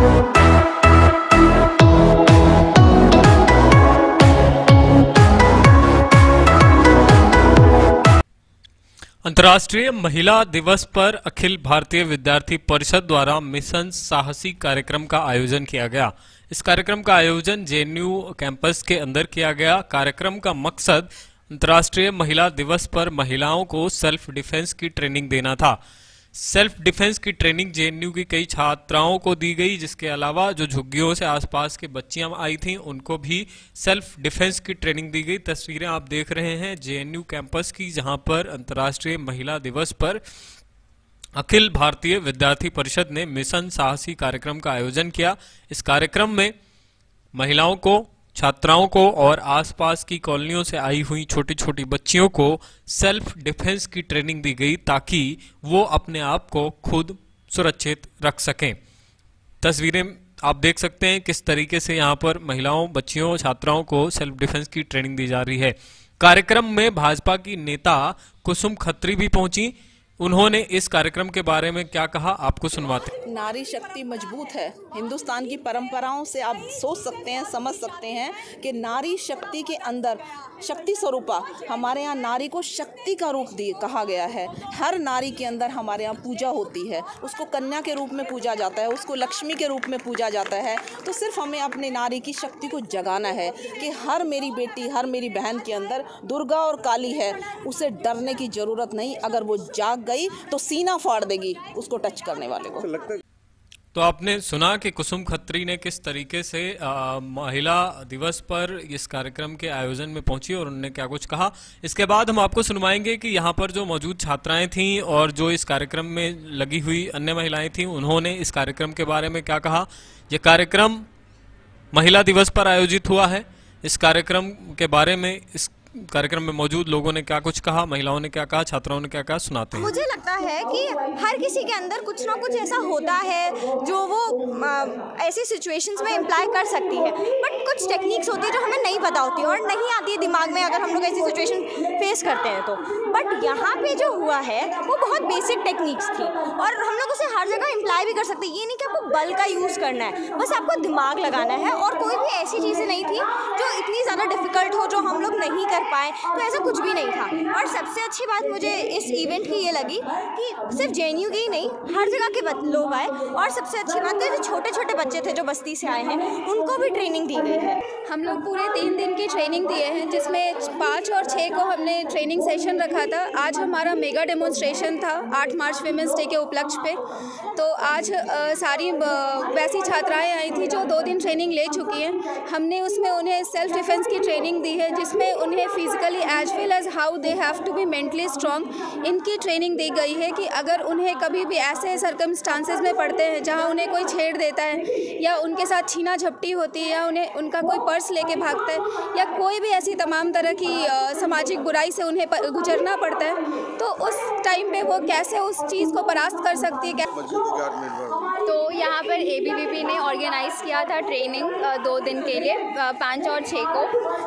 अंतर्राष्ट्रीय महिला दिवस पर अखिल भारतीय विद्यार्थी परिषद द्वारा मिशन साहसी कार्यक्रम का आयोजन किया गया। इस कार्यक्रम का आयोजन जेएनयू कैंपस के अंदर किया गया। कार्यक्रम का मकसद अंतर्राष्ट्रीय महिला दिवस पर महिलाओं को सेल्फ डिफेंस की ट्रेनिंग देना था। सेल्फ डिफेंस की ट्रेनिंग जेएनयू की कई छात्राओं को दी गई, जिसके अलावा जो झुग्गियों से आसपास के बच्चियाँ आई थीं, उनको भी सेल्फ डिफेंस की ट्रेनिंग दी गई। तस्वीरें आप देख रहे हैं जेएनयू कैंपस की, जहाँ पर अंतर्राष्ट्रीय महिला दिवस पर अखिल भारतीय विद्यार्थी परिषद ने मिशन साहसी कार्यक्रम का आयोजन किया। इस कार्यक्रम में महिलाओं को छात्राओं को और आसपास की कॉलोनियों से आई हुई छोटी छोटी बच्चियों को सेल्फ डिफेंस की ट्रेनिंग दी गई ताकि वो अपने आप को खुद सुरक्षित रख सकें। तस्वीरें आप देख सकते हैं किस तरीके से यहाँ पर महिलाओं, बच्चियों, छात्राओं को सेल्फ डिफेंस की ट्रेनिंग दी जा रही है। कार्यक्रम में भाजपा की नेता कुसुम खत्री भी पहुँची। उन्होंने इस कार्यक्रम के बारे में क्या कहा, आपको सुनवाते नारी शक्ति मज़बूत है। हिंदुस्तान की परंपराओं से आप सोच सकते हैं, समझ सकते हैं कि नारी शक्ति के अंदर शक्ति स्वरूपा हमारे यहाँ नारी को शक्ति का रूप दिए कहा गया है। हर नारी के अंदर हमारे यहाँ पूजा होती है। उसको कन्या के रूप में पूजा जाता है, उसको लक्ष्मी के रूप में पूजा जाता है। तो सिर्फ़ हमें अपने नारी की शक्ति को जगाना है कि हर मेरी बेटी, हर मेरी बहन के अंदर दुर्गा और काली है, उसे डरने की ज़रूरत नहीं। अगर वो जाग गई तो सीना फाड़ देगी उसको टच करने वाले को। तो आपने सुना कि कुसुम खत्री ने किस तरीके से आ, महिला दिवस पर इस कार्यक्रम के आयोजन में पहुँची और उन्होंने क्या कुछ कहा? इसके बाद हम आपको सुनवाएँगे कि यहाँ पर जो मौजूद छात्राएँ थीं और जो इस कार्यक्रम में लगी हुई अन्य महिलाएँ थीं उन्होंने इस कार्यक्रम के बारे में क्या कहा? ये कार्यक्रम महिला दिवस पर आयोजित हुआ है। इस कार्यक्रम के बारे में इस कार्यक्रम में मौजूद लोगों ने क्या कुछ कहा, महिलाओं ने क्या कहा, छात्राओं ने क्या कहा, सुनाते हैं। मुझे लगता है कि हर किसी के अंदर कुछ ना कुछ ऐसा होता है जो वो ऐसी सिचुएशंस में इम्प्लाई कर सकती है। बट कुछ टेक्निक्स होती है जो हमें नहीं पता होती और नहीं आती है दिमाग में अगर हम लोग ऐसी सिचुएशन फेस करते हैं तो। बट यहाँ पे जो हुआ है, वो बहुत बेसिक टेक्निक्स थी और हम लोग उसे हर जगह इम्प्लाई भी कर सकते ये नहीं कि आपको बल का यूज़ करना है, बस आपको दिमाग लगाना है और कोई भी ऐसी चीज़ें नहीं थी जो इतनी ज़्यादा डिफ़िकल्ट हो, जो हम लोग नहीं कर कर पाए तो ऐसा कुछ भी नहीं था। और सबसे अच्छी बात मुझे इस इवेंट की ये लगी कि सिर्फ़ जे के ही नहीं, हर जगह के लोग आए। और सबसे अच्छी बात है, जो छोटे छोटे बच्चे थे जो बस्ती से आए हैं, उनको भी ट्रेनिंग दी गई है। हम लोग पूरे तीन दिन की ट्रेनिंग दिए हैं जिसमें पाँच और छः को हमने ट्रेनिंग सेशन रखा था। आज हमारा मेगा डेमोन्स्ट्रेशन था आठ मार्च वीमेंस डे के उपलक्ष्य पे। तो आज आ, सारी वैसी छात्राएँ आई थी जो दो दिन ट्रेनिंग ले चुकी हैं। हमने उसमें उन्हें सेल्फ डिफेंस की ट्रेनिंग दी है जिसमें उन्हें physically as well as how they have to be mentally strong इनकी ट्रेनिंग दी गई है कि अगर उन्हें कभी भी ऐसे सर्कमस्टांसेस में पड़ते हैं जहाँ उन्हें कोई छेड़ देता है या उनके साथ छीना झपटी होती है या उन्हें उनका कोई पर्स लेके भागता है या कोई भी ऐसी तमाम तरह की सामाजिक बुराई से उन्हें गुजरना पड़ता है तो उस टाइम पे वो कैसे उस चीज़ को परास्त कर सकती है? तो यहाँ पर ए ने ऑर्गेनाइज़ किया था ट्रेनिंग दो दिन के लिए पाँच और छः को।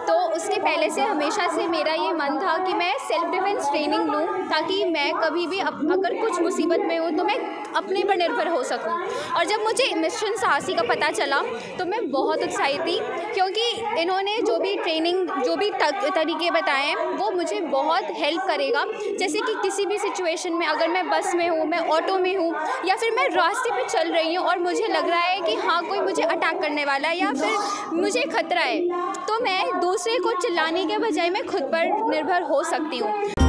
तो उसके पहले से हमेशा से मेरा ये मन था कि मैं सेल्फ डिफेंस ट्रेनिंग लूँ ताकि मैं कभी भी अगर कुछ मुसीबत में हूँ तो मैं अपने पर निर्भर हो सकूँ। और जब मुझे मिशन साहसी का पता चला तो मैं बहुत उत्साहित थी क्योंकि इन्होंने जो भी ट्रेनिंग जो भी तरीके बताए हैं, वो मुझे बहुत हेल्प करेगा। जैसे कि किसी भी सिचुएशन में अगर मैं बस में हूँ, मैं ऑटो में हूँ, या फिर मैं रास्ते पे चल रही हूँ और मुझे लग रहा है कि हाँ कोई मुझे अटैक करने वाला है या फिर मुझे खतरा है तो मैं दूसरे को चिल्लाने के बजाय मैं खुद पर निर्भर हो सकती हूँ।